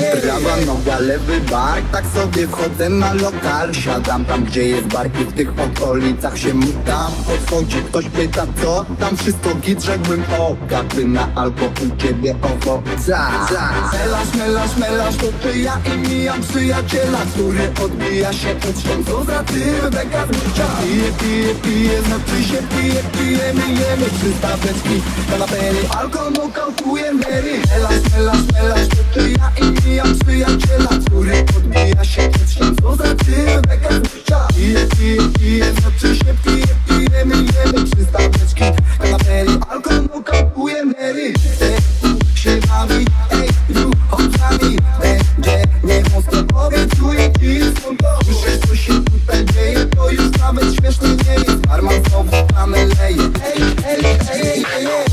Prawa noga, lewy bark, tak sobie wchodzę na lokal. Siadam tam, gdzie jest bar i w tych okolicach się mutam. Podchodzi ktoś pyta, co tam? Wszystko git, rzekłbym o Gaty na albo u ciebie owoca. Melasz, melasz, melasz, to czy ja i mijam przyjaciela Który odbija się uczcią, co za ty, beka z Pije, pije, pije, znaczy się pije, pijemy, jemy Przystaweczki, kanapery, alkohol, kałkuje Mary. Melasz, melasz, melasz, to czy ja i mijam przyjaciela Który odbija się uczcią, co za ty, beka życia. Pije, pije, pije, znaczy się pije, pijemy, jemy Przystaweczki, kanapery, alkohol, kałkuje Mary. Się bawi, ej, ruchomcami Będzie nie mocno obiecuję ci skąd to. Słyszę, co się tutaj dzieje, to już nawet śmieszne nie jest. Barman znowu tamę leje, ej, ej, ej, ej, ej, ej.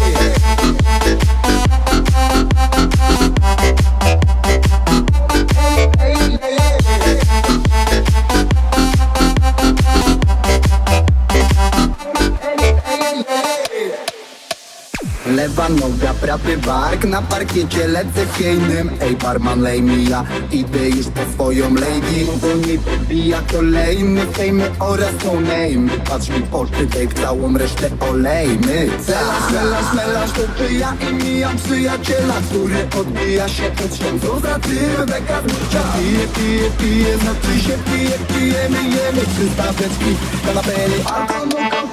Lewa noga, prawy bark, na parkiecie lecę hejnym. Ej barman lej mi ja, idę już po swoją lady. Wolniej podbija kolejny fejmy oraz no name. Patrz mi w oczy, babe, całą resztę olejmy. Melasz, melasz, melasz, to czy ja i mijam przyjaciela Który odbija się ucznią, co za ty, beka z życia Pije, pije, pije, znaczy się pije, pijemy, jemy. Przystaweczki, kanapery, alkohol, kalkuje Mary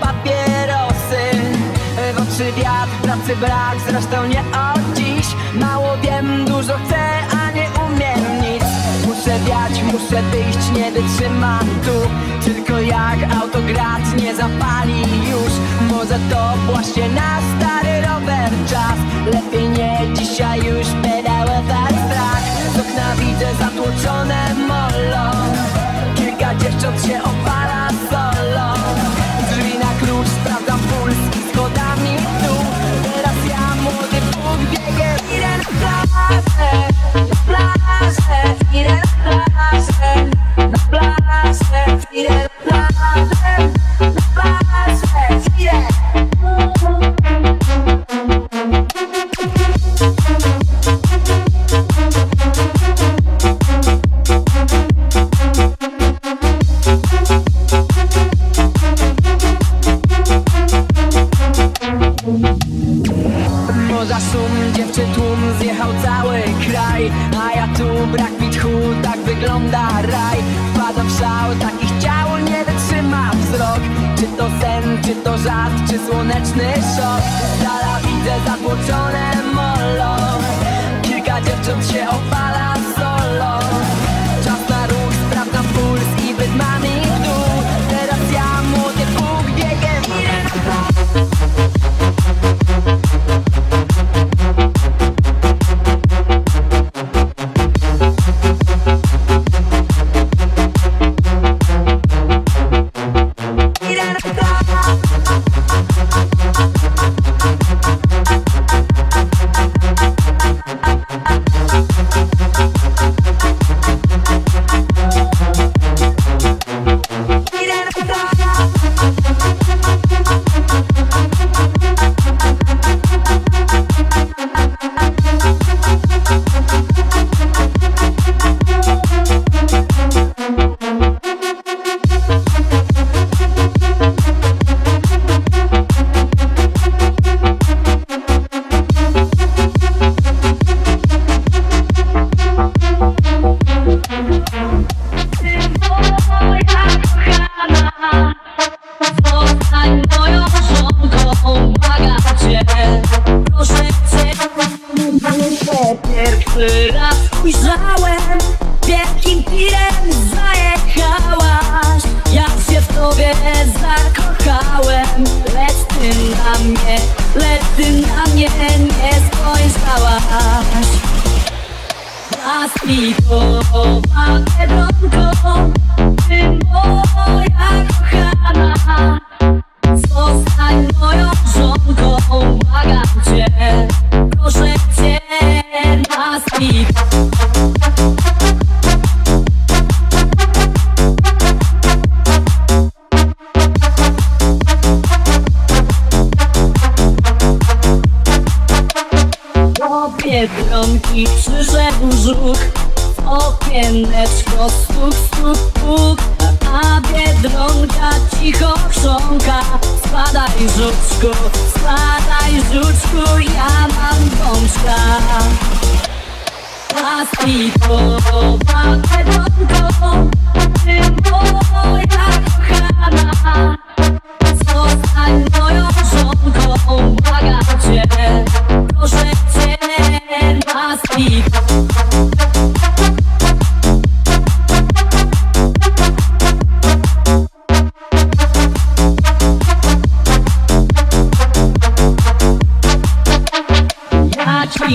papierosy. W oczy wiatr, pracy brak, zresztą nie od dziś. Mało wiem, dużo chcę, a nie umiem nic. Muszę wiać, muszę wyjść, nie wytrzymam tu. Tylko jak autograt nie zapali już. Może to właśnie na stary rower czas. Lepiej nie, dzisiaj już pedałować strach. Z okna widzę zatłoczone molo. Kilka dziewcząt się opala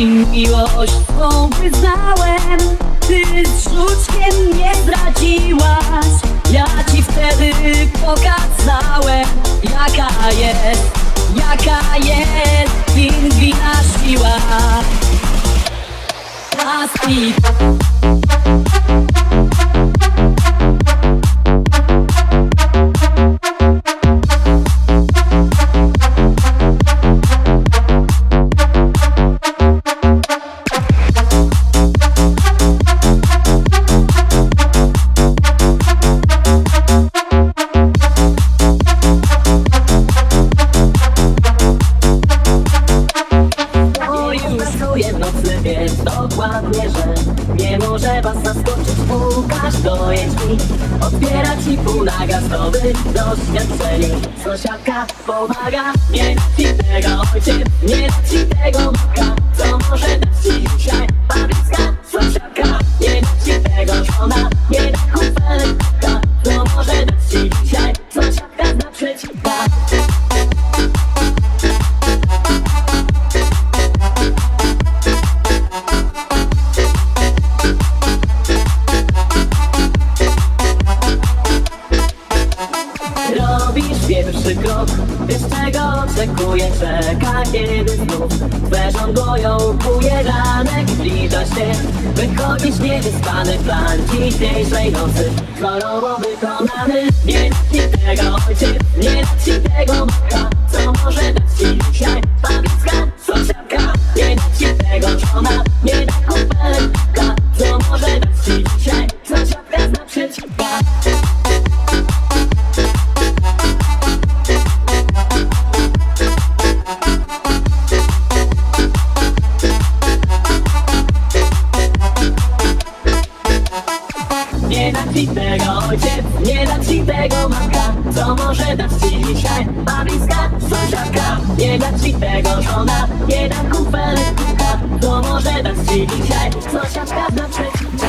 miłość swą wyznałem Ty z żuczkiem mnie zdradziłaś. Ja ci wtedy pokazałem Jaka jest, jaka jest pingwina siła. Plastik Nie dasz ci dzisiaj, a bliska sąsiadka Nie da ci tego żona, nie da kufelek kuka To może dać ci dzisiaj, sąsiadka dla naprzeciwka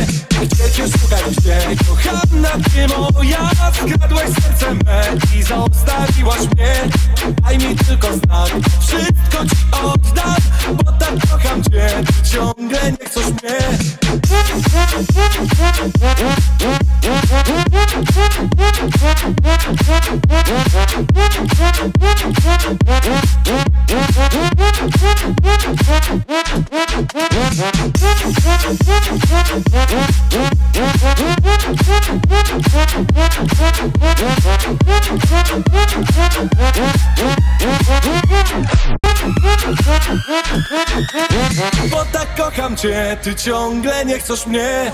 yeah. cię szukać gdzie Kochana ty moja, zgadłaś serce me I zostawiłaś mnie. Daj mi tylko znak, wszystko ci oddam Bo tak kocham cię, ciągle nie chcesz mnie. Bo tak kocham cię, ty ciągle nie chcesz mnie.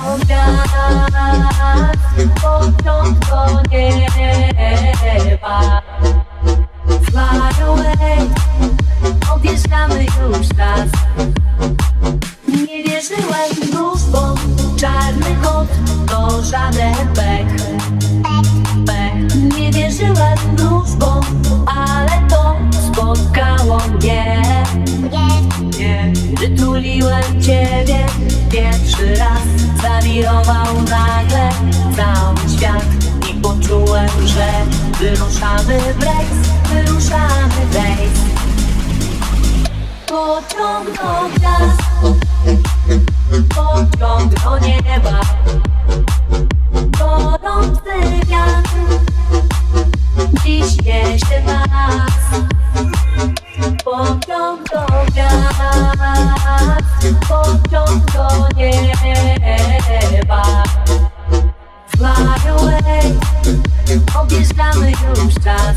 Fly away, odjeżdżamy już raz. Nie wierzyłem mnóstwo Czarny kot to żaden pech. Pech. Nie wierzyła znów, bo Ale to spotkało mnie. Nie. Przytuliłem ciebie Pierwszy raz Zawirował nagle Cały świat I poczułem, że Wyruszamy w rejs Wyruszamy w rejs pociągnął nas Pociąg do nieba. Gorący wiatr. Dziś niesie nas Pociąg do nas Pociąg do nieba. Fly away Objeżdżamy już czas.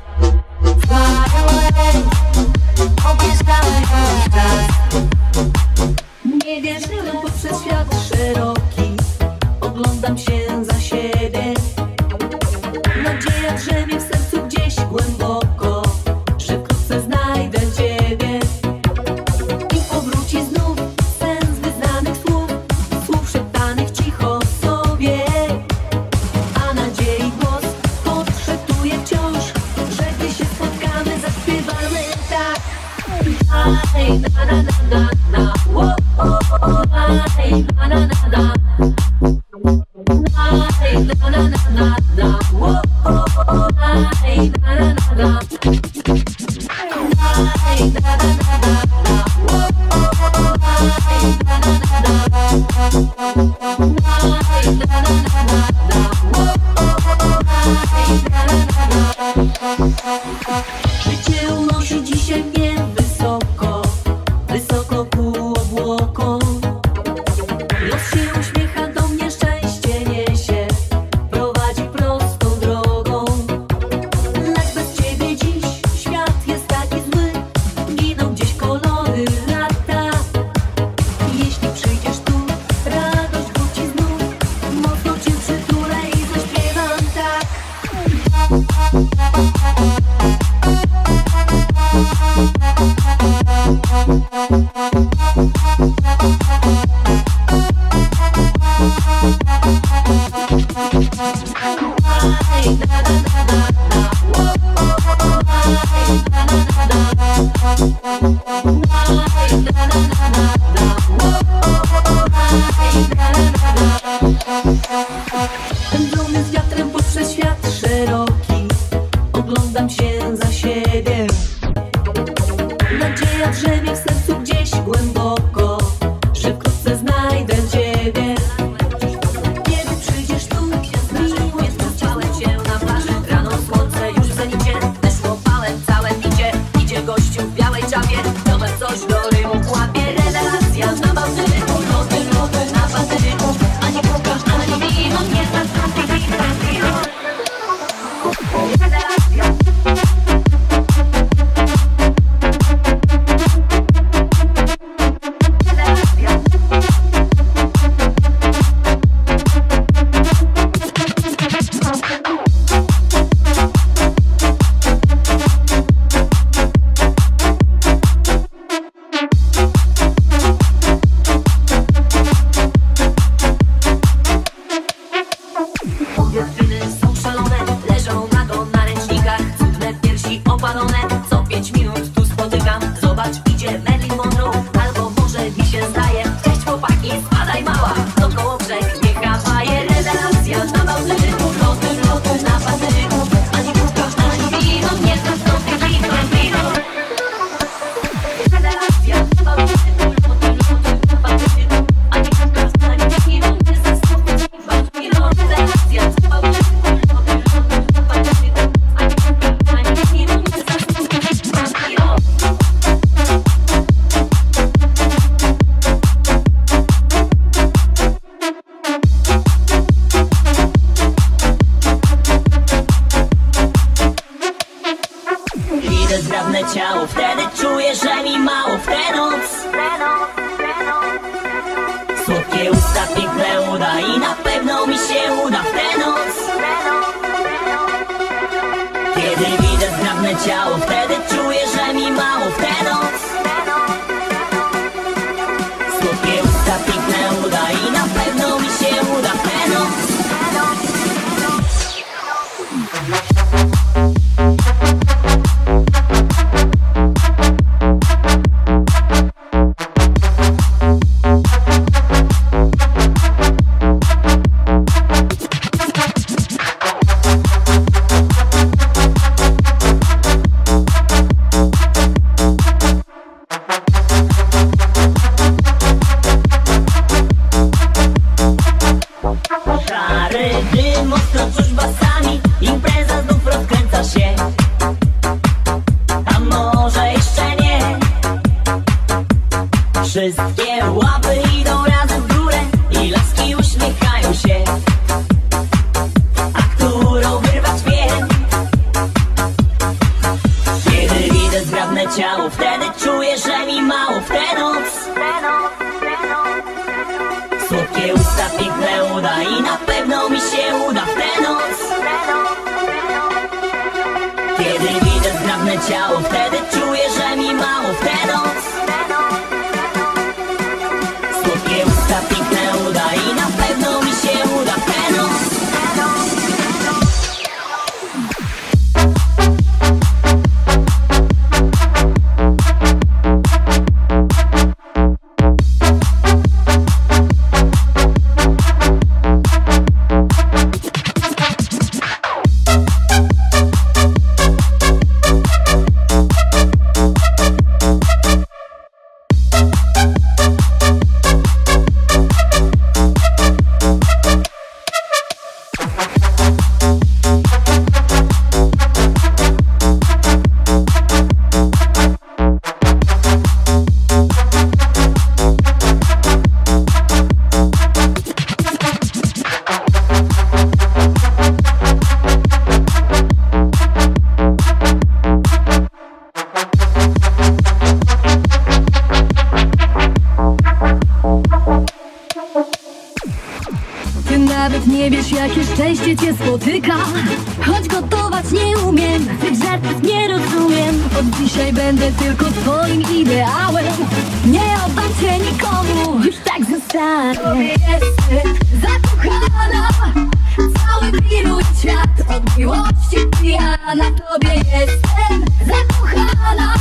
miłości pijana Tobie jestem zakochana.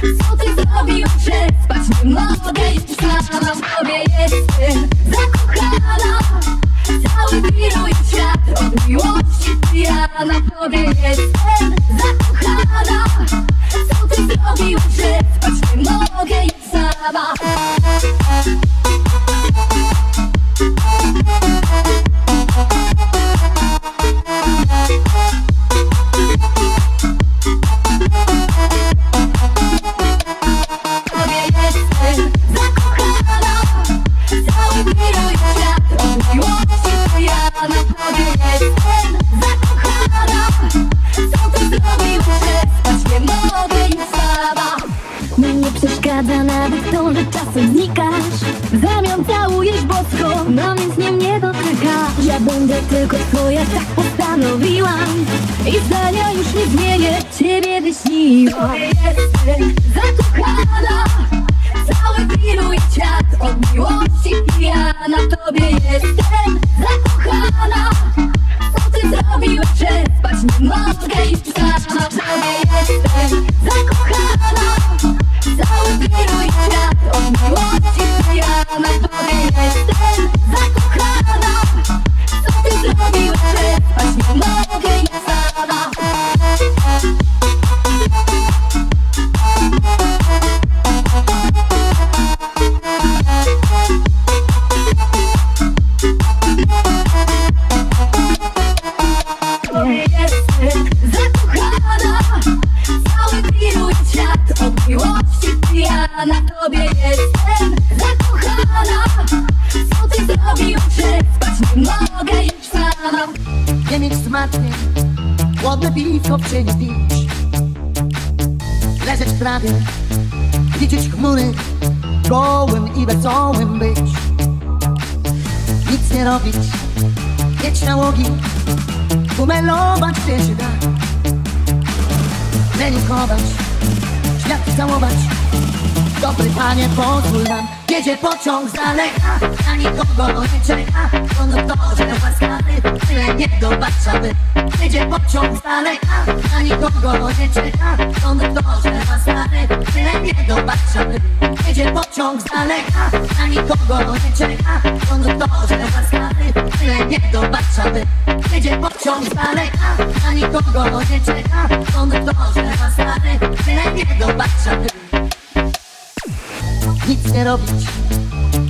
Co ty zrobiłeś, że spać nie mogę już sama Tobie jestem zakochana. Cały wiruje świat od miłości pijana Tobie jestem zakochana. Co ty zrobiłeś, że nie mogę już sama Umelować gdzie się da. Lenikować, świat całować. Dobry panie, pozwól nam Jedzie pociąg z daleka Na nikogo nie czeka. Konduktorze łaskawy Tyle nie dobaczamy Jedzie pociąg z daleka Na nikogo nie czeka. Konduktorze łaskawy Tyle nie dobaczamy Jedzie pociąg z daleka Na nikogo nie czeka. Konduktorze łaskawy Tyle nie dobaczamy Jedzie pociąg z daleka Na nikogo nie czeka. Konduktorze łaskawy Tyle nie dobaczamy nic nie robić,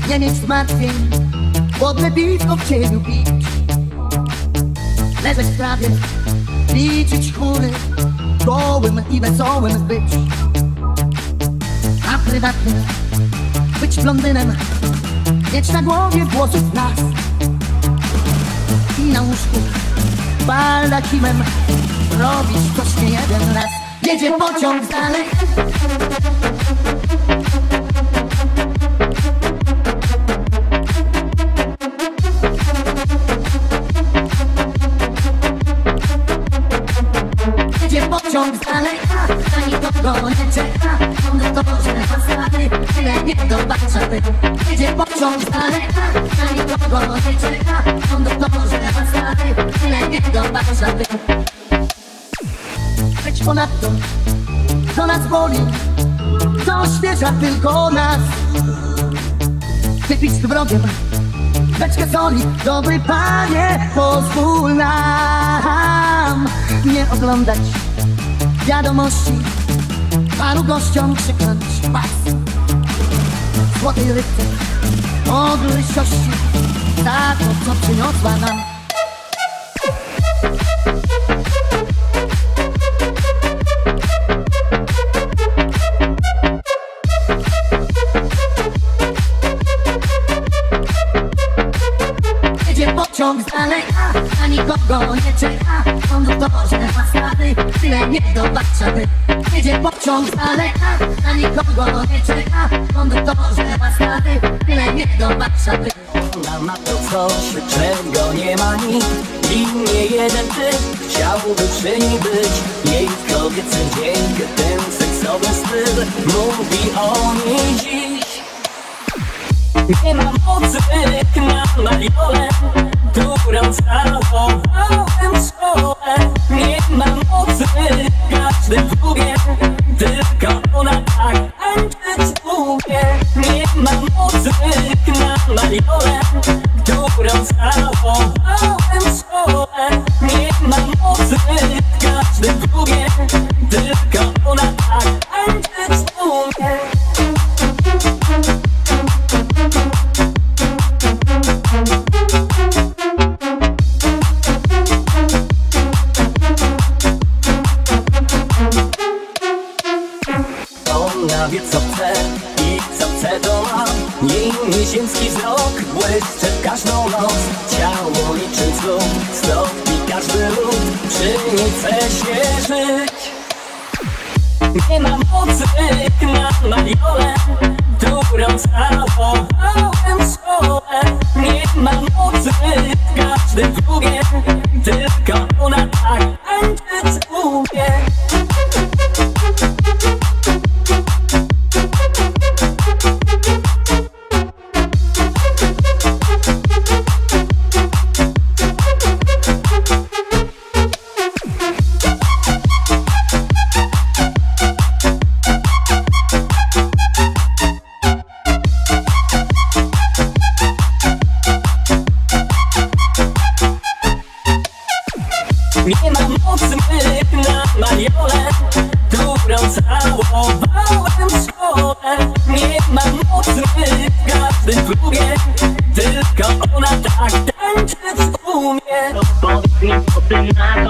nie mieć zmartwień, głodne piwko w cieniu pić, leżeć w trawie, liczyć chmury, gołym i wesołym być, a prywatnie być blondynem, mieć na głowie włosów las. I na łóżku baldakimem robić coś nie jeden raz. Jedzie pociąg z pociąg z daleka, na nikogo nie czeka Konduktorze łaskawy, tyle nie dobaczamy. Jedzie pociąg z daleka, na nikogo nie czeka Konduktorze łaskawy, tyle nie dobaczamy. Być ponadto, co nas boli To świeża tylko nas. Wypić z wrogiem beczkę soli. Dobry panie, pozwól nam Nie oglądać wiadomości. Paru gościom krzyknąć pas. Złotej rybce Odległości Za to, co przyniosła nam pociąg z daleka A nikogo nie czeka. Konduktorze ma stary Tyle nie do Warszawy Jedzie pociąg z daleka A nikogo nie czeka. Konduktorze ma stary Tyle nie do Warszawy Ona ma to coś, czego nie ma nikt i nie jeden ty chciałby przy niej być. Jej kobiecy dzień, ten seksowy styl. Mówi o niej dziś. Nie mam mocy na majole, którą zarobowałem Nie mam mocy, każdy próbie, tylko ona tak tańczyć Nie mam mocy na majole, którą zarobowałem Nie tylko in my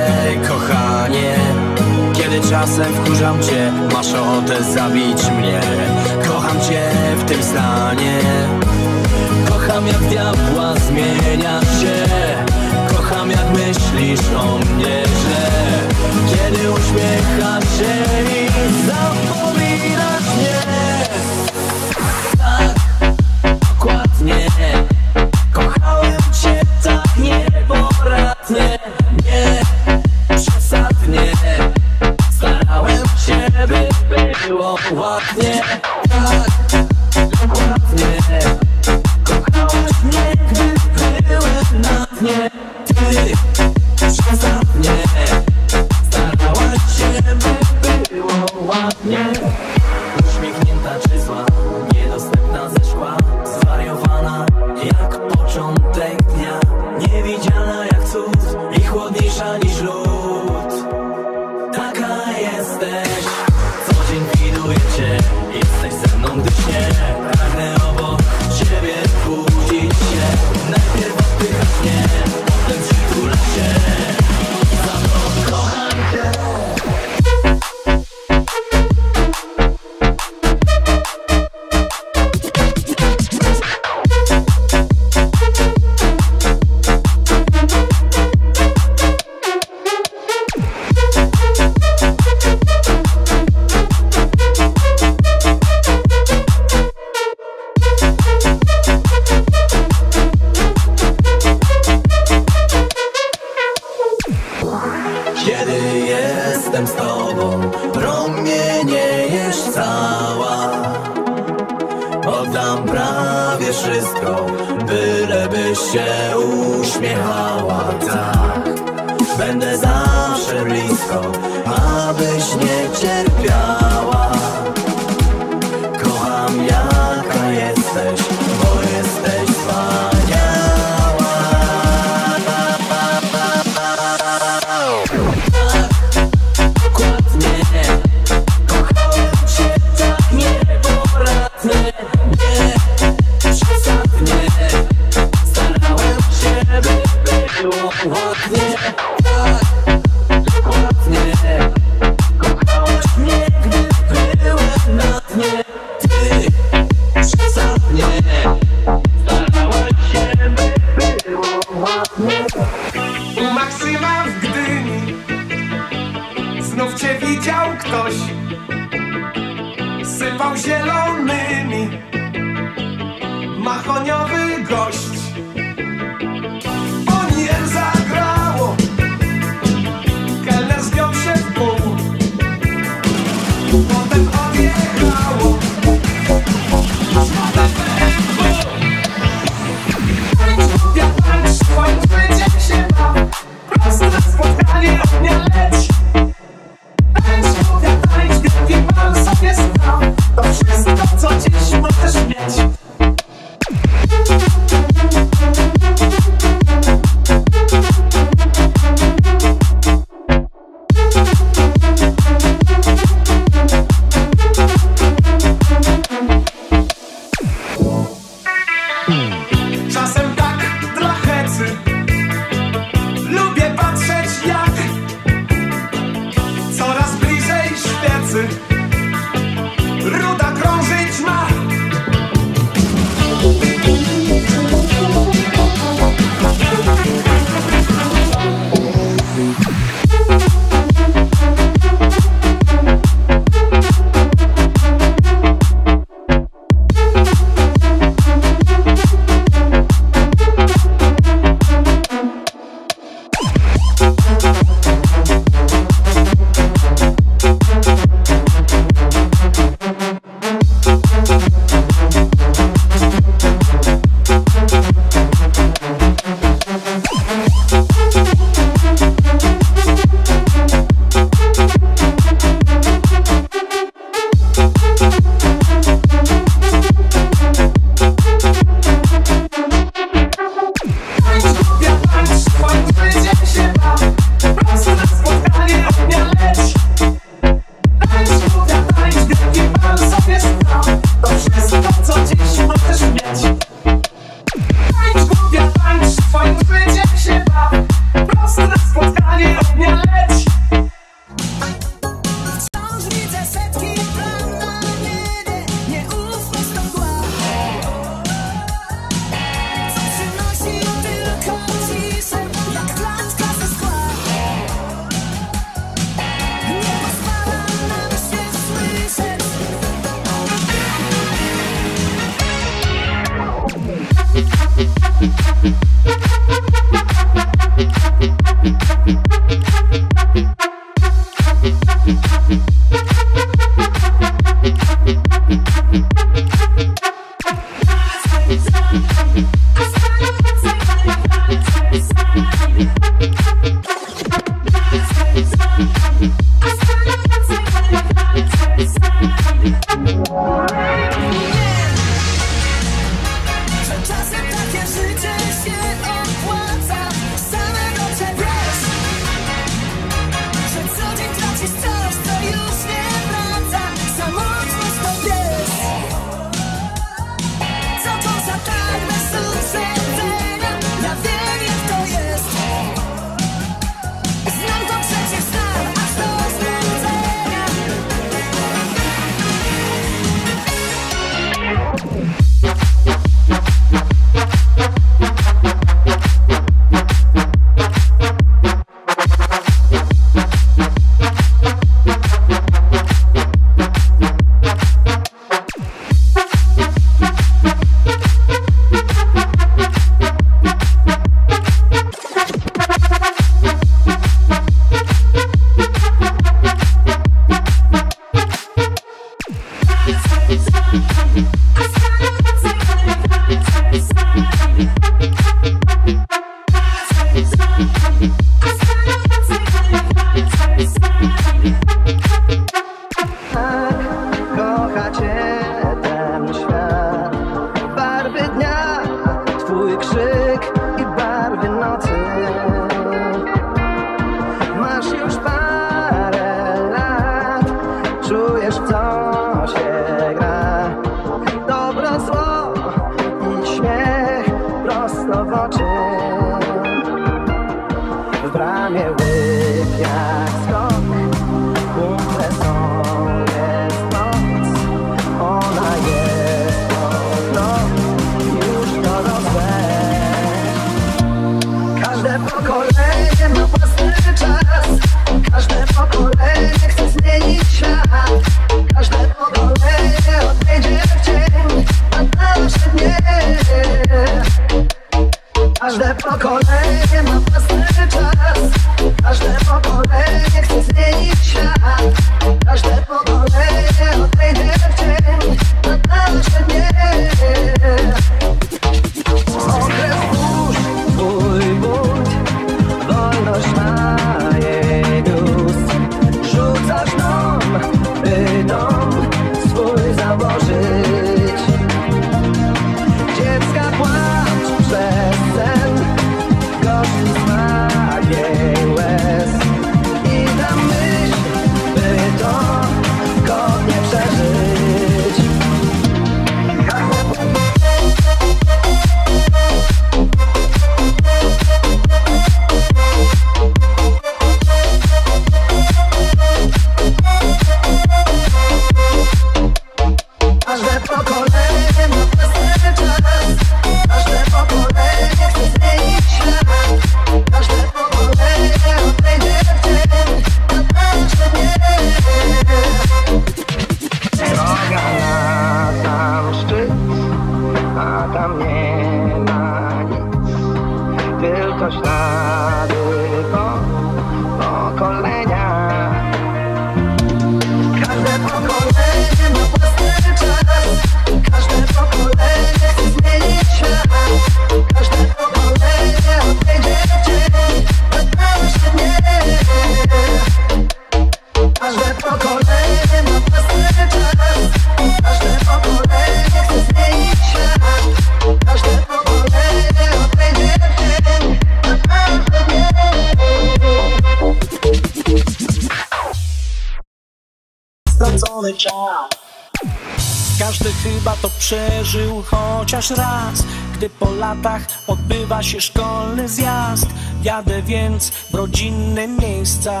latach odbywa się szkolny zjazd. Jadę więc w rodzinne miejsca.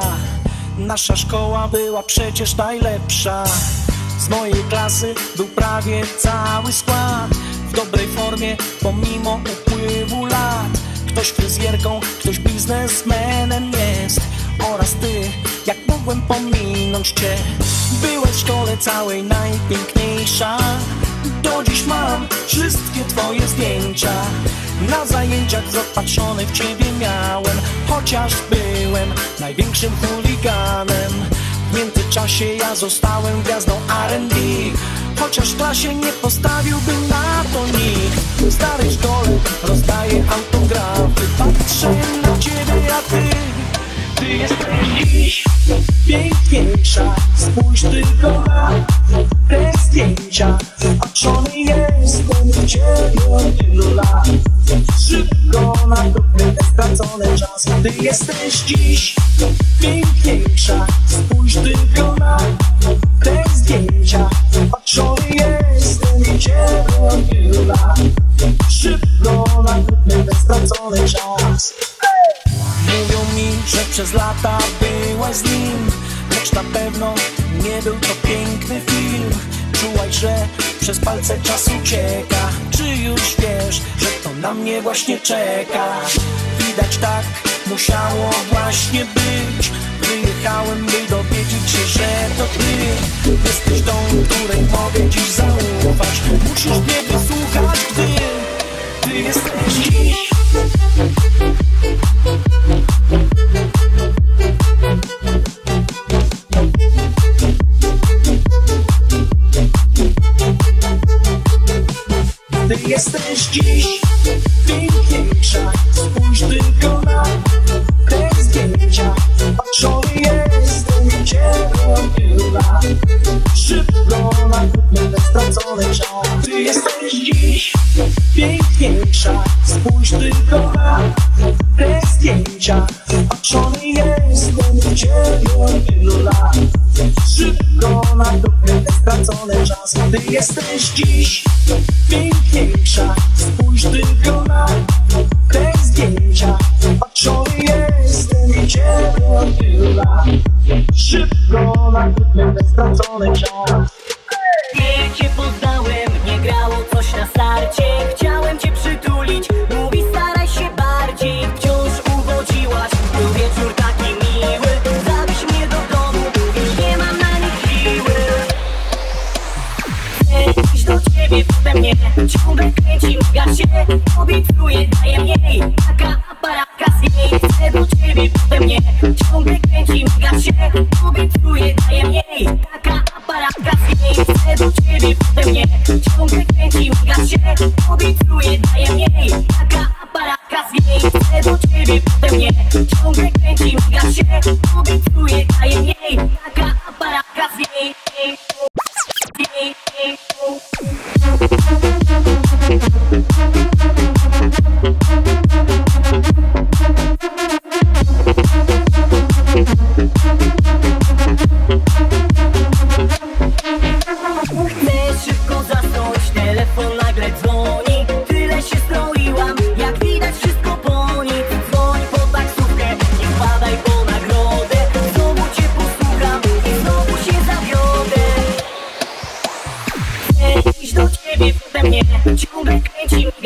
Nasza szkoła była przecież najlepsza. Z mojej klasy był prawie cały skład. W dobrej formie pomimo upływu lat. Ktoś fryzjerką, ktoś biznesmenem jest. Oraz ty, jak mogłem pominąć cię. W szkole całej najpiękniejsza. Do dziś mam wszystkie twoje zdjęcia. Na zajęciach zapatrzony w ciebie miałem. Chociaż byłem największym chuliganem. W międzyczasie ja zostałem gwiazdą R&B Chociaż w klasie nie postawiłby na to nikt W starej szkole rozdaję autografy. Patrzę na ciebie, a ty ty jesteś dziś piękniejsza. Spójrz tylko na te zdjęcia. Patrzony jestem w ciebie od tylu lat. Szybko na dobre stracony czas. Ty jesteś dziś piękniejsza. Spójrz tylko na te zdjęcia. Patrzony jestem w ciebie od tylu lat. Szybko na dobre stracony czas. Mówią mi, że przez lata byłaś z nim Lecz na pewno nie był to piękny film. Czułaś, że przez palce czas ucieka. Czy już wiesz, że to na mnie właśnie czeka? Widać tak musiało właśnie być. Wyjechałem, by dowiedzieć się, że to ty. Jesteś tą, której mogę dziś zaufać. Musisz mnie wysłuchać, gdy ty jesteś dziś Ty jesteś dziś piękniejsza Spójrz tylko na te zdjęcia. Patrzony Szybko na ten stracony czas Ty jesteś dziś piękniejsza Spójrz tylko na zdjęcia. Patrzony jestem ciebie lat. Szybko na ten stracony czas Ty jesteś dziś piękniejsza Spójrz tylko na te zdjęcia. Patrzony jestem ciebie lat. Szybko na ten stracony czas Nie cię poznałem, nie grało coś na starcie iść do ciebie, potem nie Ciągle kręci, miga się Obiecuję, daję mniej Taka aparatka z jej Chcę do ciebie, potem nie Ciągle kręci, miga się Obiecuję, daję mniej Taka aparatka z jej Chcę do ciebie, potem nie Ciągle kręci, miga się Obiecuję, daję mniej Taka aparatka z jej Chcę do ciebie, potem nie Ciągle kręci, się Obiecuję, daję mniej Taka aparatka z jej jej, jej.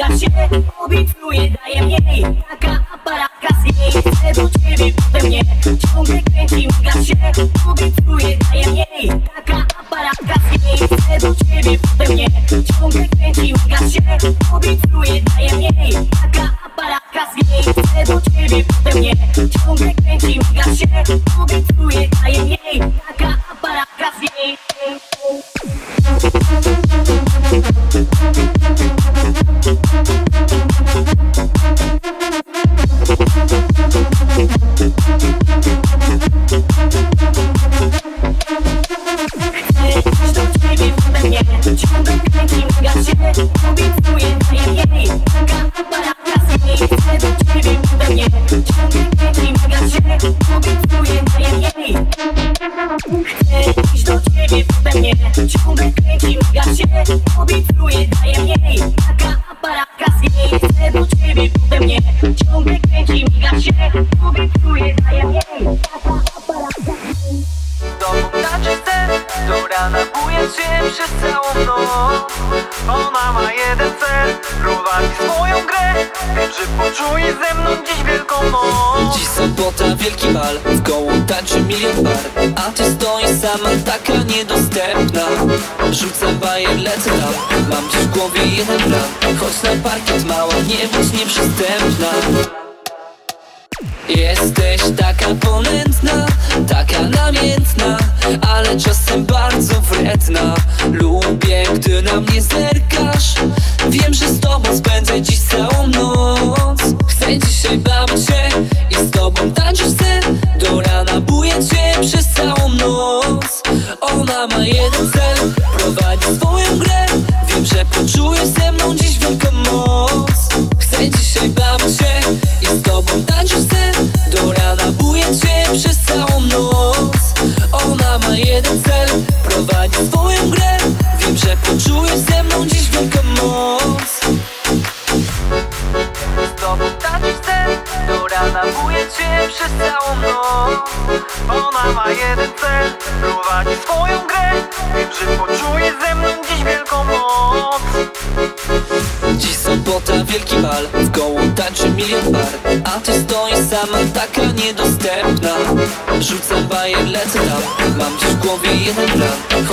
Miga się Obiecuję, daję mniej. Taka aparatka z jej Chcę do ciebie, potem nie. Ciągle kręci, miga się Obiecuję, daję mniej. Taka aparatka z jej Chcę do ciebie, potem nie. Ciągle kręci, miga się Obiecuję, daję mniej. Taka aparatka z Chcę do ciebie, potem nie. Ciągle kręci, się Taka aparatka z jej Chcę Thank you. Wyjeżdżam, choć na parkiet mała Nie bądź nieprzystępna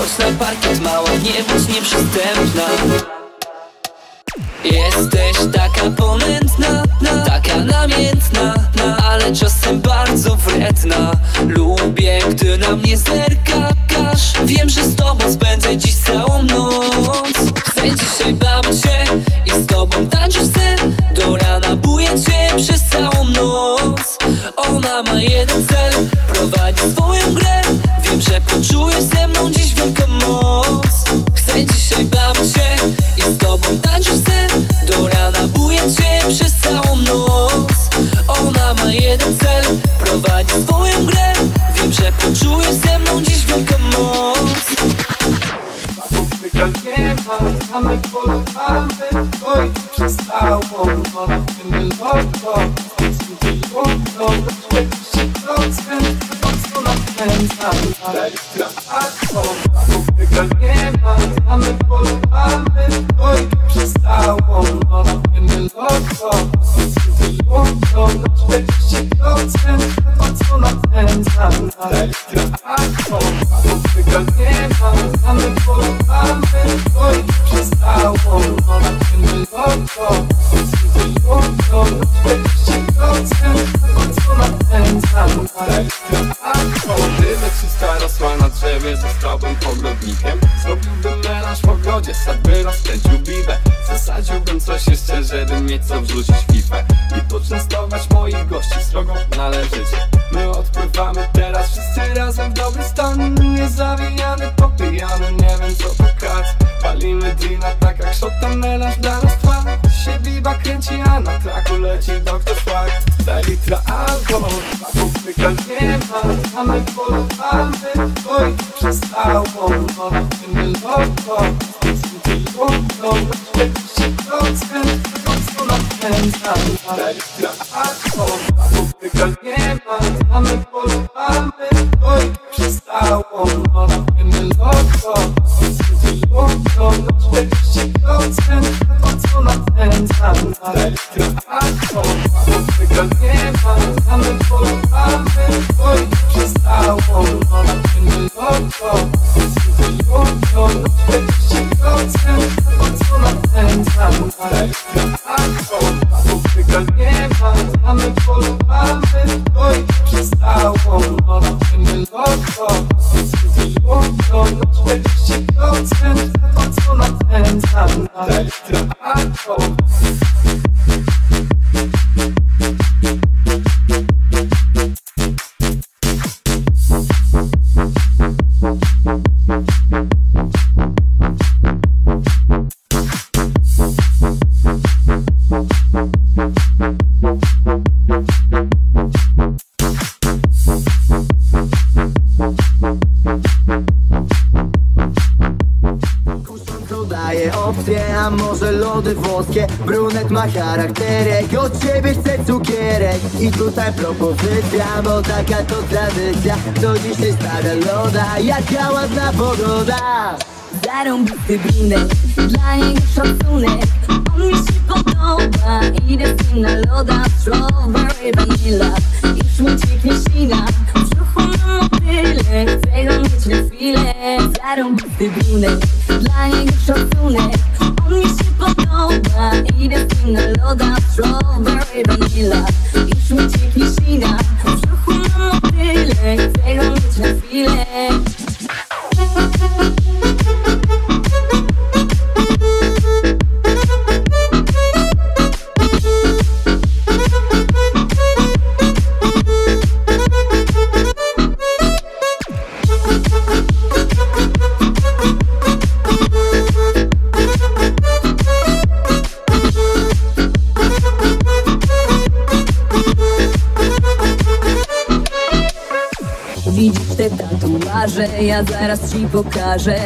Chodź na parkiet mała, nie bądź nieprzystępna Jesteś taka ponętna, taka namiętna Ale czasem bardzo wredna. Lubię, gdy na mnie zerkasz Wiem, że z tobą spędzę dziś całą noc.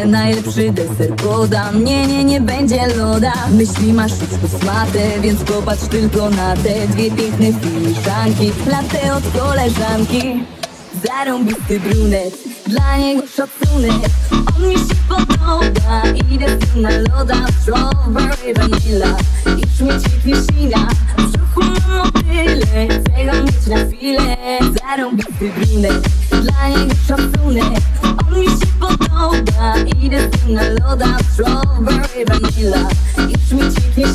Najlepszy deser podam, nie, nie, nie będzie loda. Myśli masz już kosmate, więc popatrz tylko na te Dwie piękne filiżanki, latte od koleżanki. Zarąbisty brunet, dla niego szacunek. On mi się podoba, idę z na loda Strawberry vanilla, już mi cieknie W brzuchu mam motyle, chcę go mieć na chwilę Zarąbisty brunet, dla niego szacunek się podoba, idę z na loda Strawberry vanilla, już mi cieknie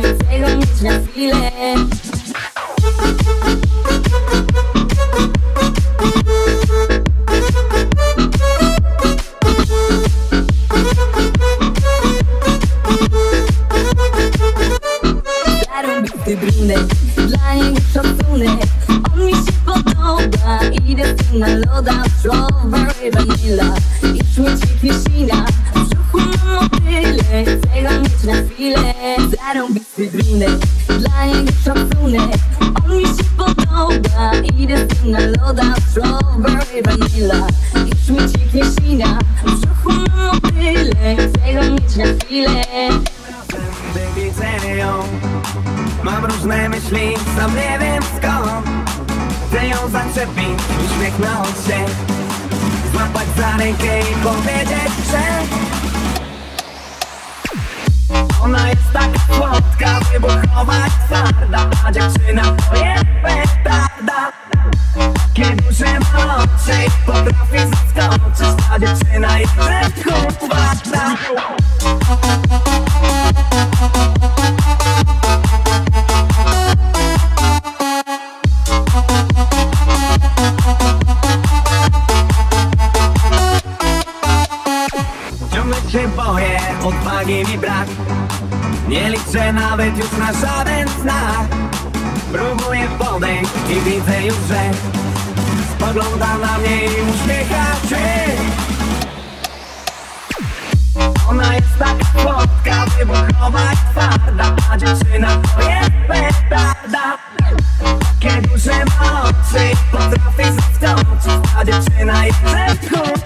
chcę go mieć na Brunet, dla niego szacunek. On mi się podoba, idę z na loda. Strawberry vanilla, już mi cieknie ślina. W brzuchu mam motyle, chcę go mieć na chwilę. Zarąbisty brunet, dla niego szacunek. On mi się podoba, idę z na loda. Strawberry vanilla, już mi cieknie ślina. W brzuchu mam motyle, chcę go mieć na chwilę. Gdy widzę ją Mam różne myśli, sam nie wiem skąd. Chcę ją zaczepić, uśmiechnąć się Złapać za rękę i powiedzieć, że Ona jest taka słodka, wybuchowa twarda A dziewczyna to jest petarda. Kiedy używa oczy potrafi zaskoczyć Ta dziewczyna jest wredką nawet już na żaden znak. Próbuję podejść i widzę już, że Spogląda na mnie i uśmiecha się. Ona jest taka słodka, wybuchowa i twarda A dziewczyna to jest petarda. Kiedy używa oczy i potrafi zaskoczyć Ta dziewczyna jest wredką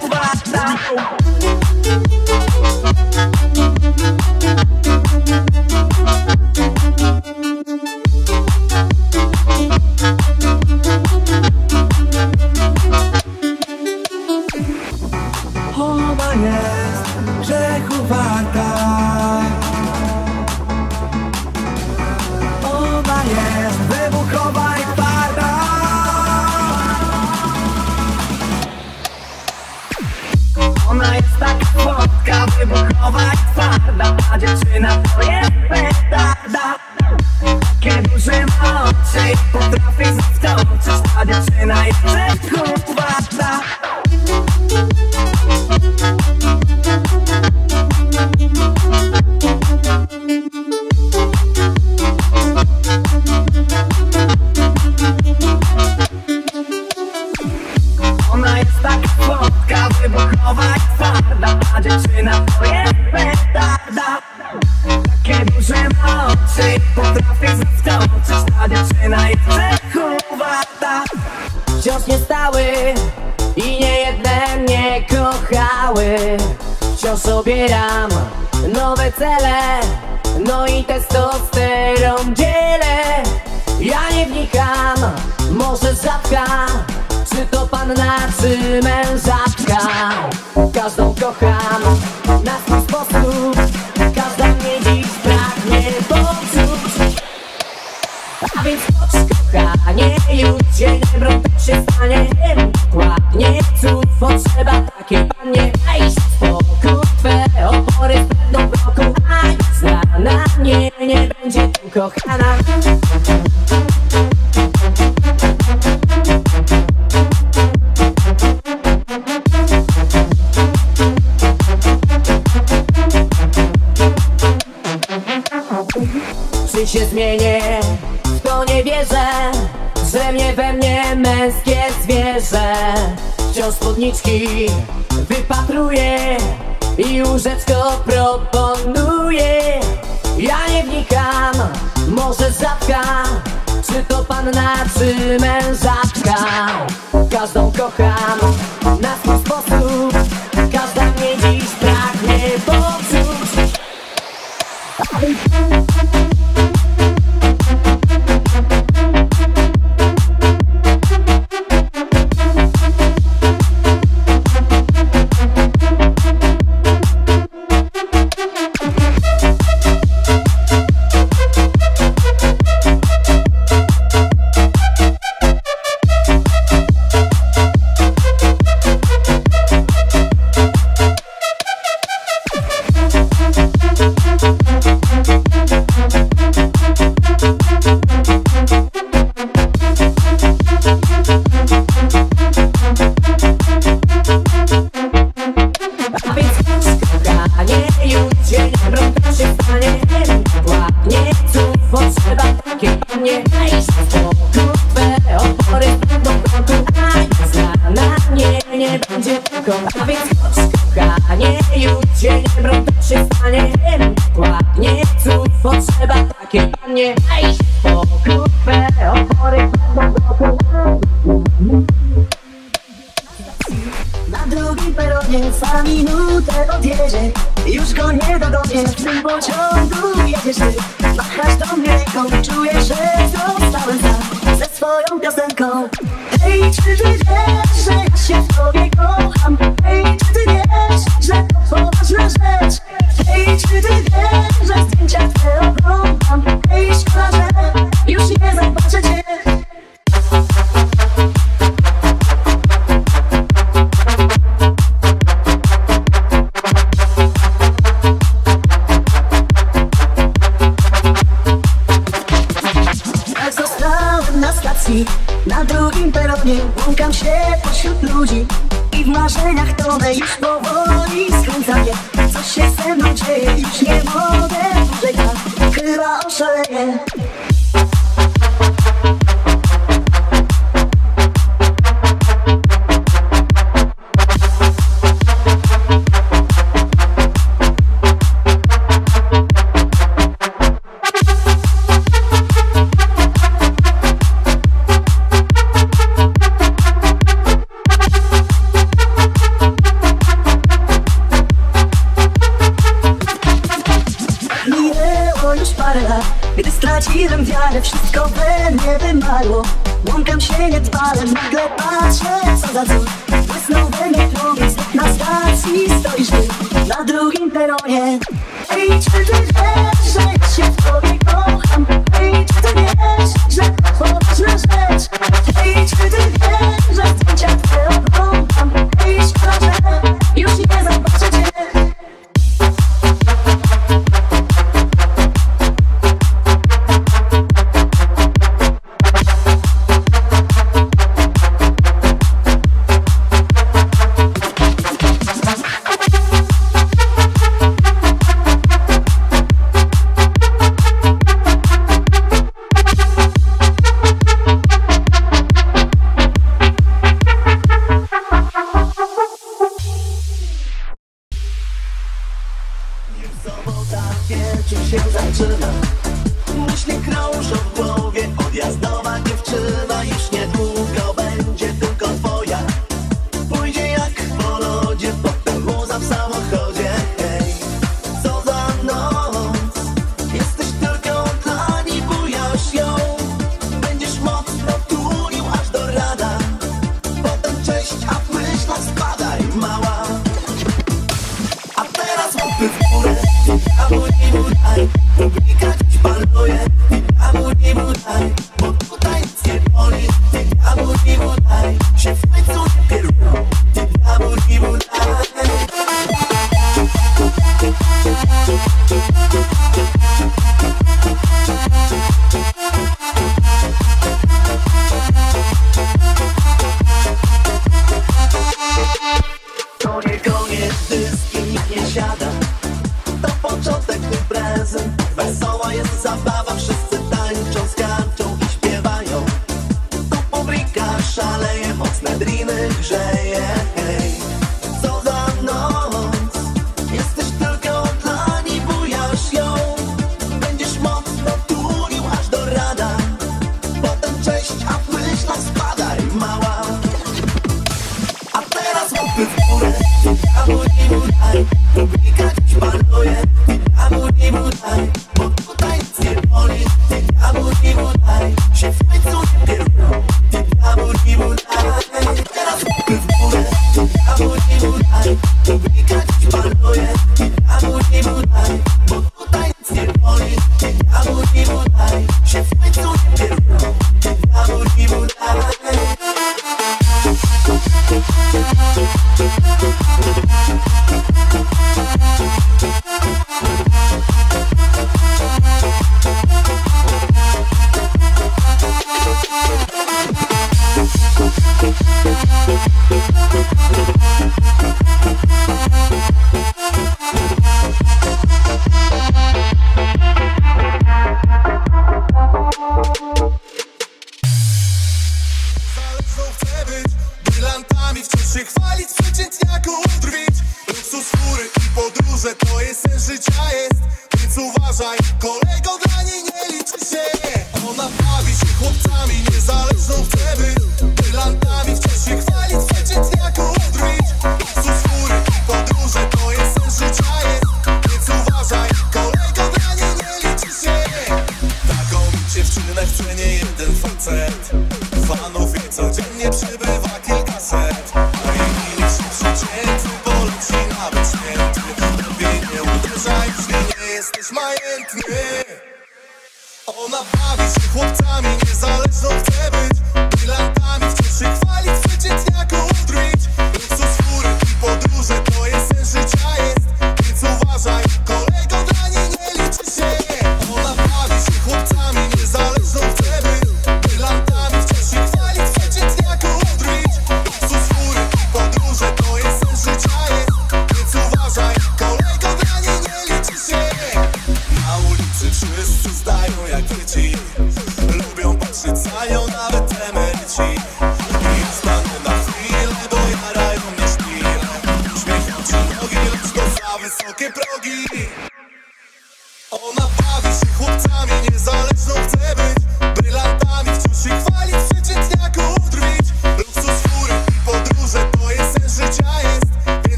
się zmienię W to nie wierzę Że mnie we mnie męskie zwierzę. Wciąż spódniczki wypatruję I łóżeczko proponuję. Ja nie wnikam, może zatka Czy to panna, czy mężatka. Każdą kocham na swój sposób.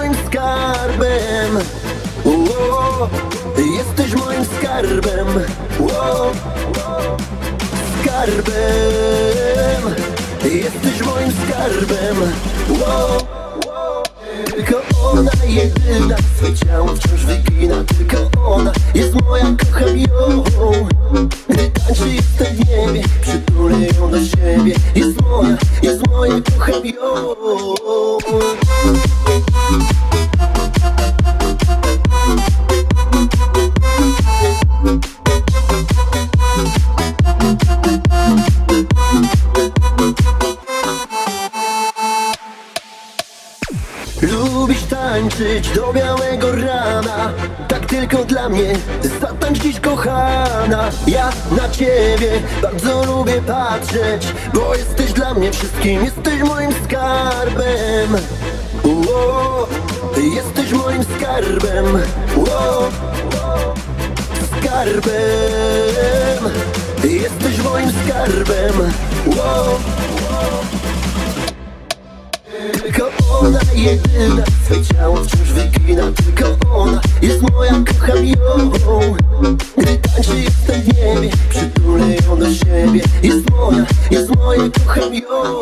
moim skarbem. O, Jesteś moim skarbem. O, Skarbem. Jesteś moim skarbem. O. Tylko ona jedyna Swe ciało wciąż wygina. Tylko ona jest moja, kocham ją Gdy tańczy jestem w niebie Przytulę ją do siebie. Jest moja, jest moja, kocham ją do białego rana Tak tylko dla mnie, zatańcz dziś kochana Ja na ciebie bardzo lubię patrzeć Bo jesteś dla mnie wszystkim, jesteś moim skarbem. Ło, Jesteś moim skarbem. Ło, Skarbem. Jesteś moim skarbem. Ło, tylko ona jedyna. Swe ciało wciąż wygina. Tylko ona jest moja, kocham ją. Gdy tańczy jestem w niebie. Przytulę ją do siebie. Jest moja, jest moja, kocham ją